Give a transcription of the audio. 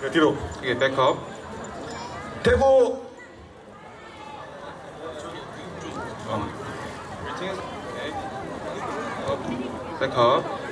네, 뒤로. 이게 백업. 대구. 음. 백업.